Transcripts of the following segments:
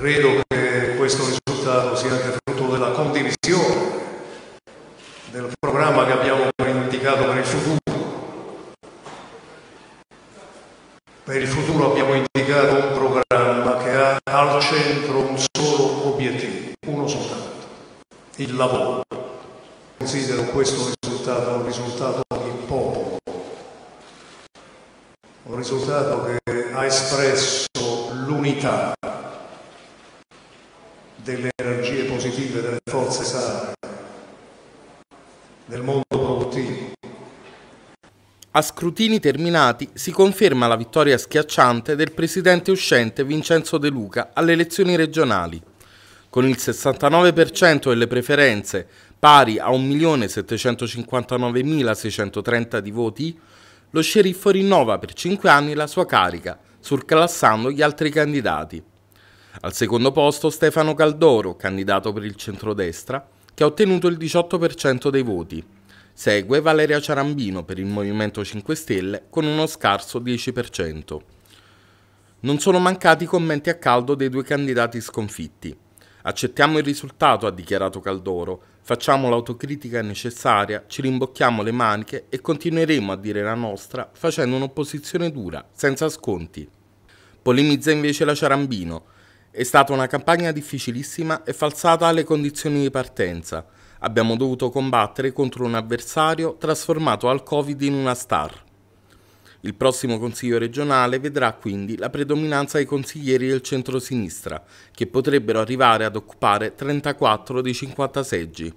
Credo che questo risultato sia anche frutto della condivisione del programma che abbiamo indicato per il futuro. Per il futuro abbiamo indicato un programma che ha al centro un solo obiettivo, uno soltanto, il lavoro. Considero questo risultato un risultato di popolo, un risultato che ha espresso l'unità delle energie positive, delle forze sane, del mondo produttivo. A scrutini terminati si conferma la vittoria schiacciante del presidente uscente Vincenzo De Luca alle elezioni regionali. Con il 69% delle preferenze, pari a 1.759.630 di voti, lo sceriffo rinnova per 5 anni la sua carica, surclassando gli altri candidati. Al secondo posto Stefano Caldoro, candidato per il centrodestra, che ha ottenuto il 18% dei voti. Segue Valeria Ciarambino per il Movimento 5 Stelle con uno scarso 10%. Non sono mancati commenti a caldo dei due candidati sconfitti. Accettiamo il risultato, ha dichiarato Caldoro, facciamo l'autocritica necessaria, ci rimbocchiamo le maniche e continueremo a dire la nostra facendo un'opposizione dura, senza sconti. Polemizza invece la Ciarambino, è stata una campagna difficilissima e falsata alle condizioni di partenza. Abbiamo dovuto combattere contro un avversario trasformato al Covid in una star. Il prossimo Consiglio regionale vedrà quindi la predominanza dei consiglieri del centro-sinistra, che potrebbero arrivare ad occupare 34 dei 50 seggi.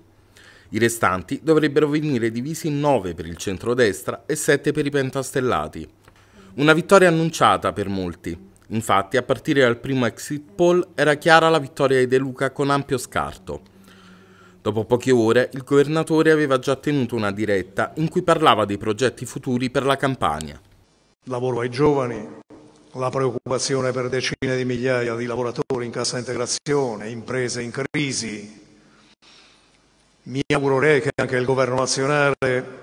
I restanti dovrebbero venire divisi in 9 per il centro-destra e 7 per i pentastellati. Una vittoria annunciata per molti, Infatti, a partire dal primo exit poll era chiara la vittoria di De Luca con ampio scarto. Dopo poche ore, il governatore aveva già tenuto una diretta in cui parlava dei progetti futuri per la campagna. Lavoro ai giovani, la preoccupazione per decine di migliaia di lavoratori in cassa integrazione, imprese in crisi. Mi augurerei che anche il governo nazionale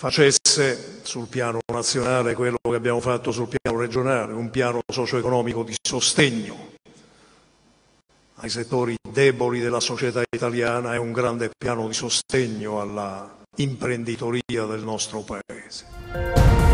facesse sul piano nazionale quello che abbiamo fatto sul piano regionale, un piano socio-economico di sostegno ai settori deboli della società italiana e un grande piano di sostegno alla imprenditoria del nostro Paese.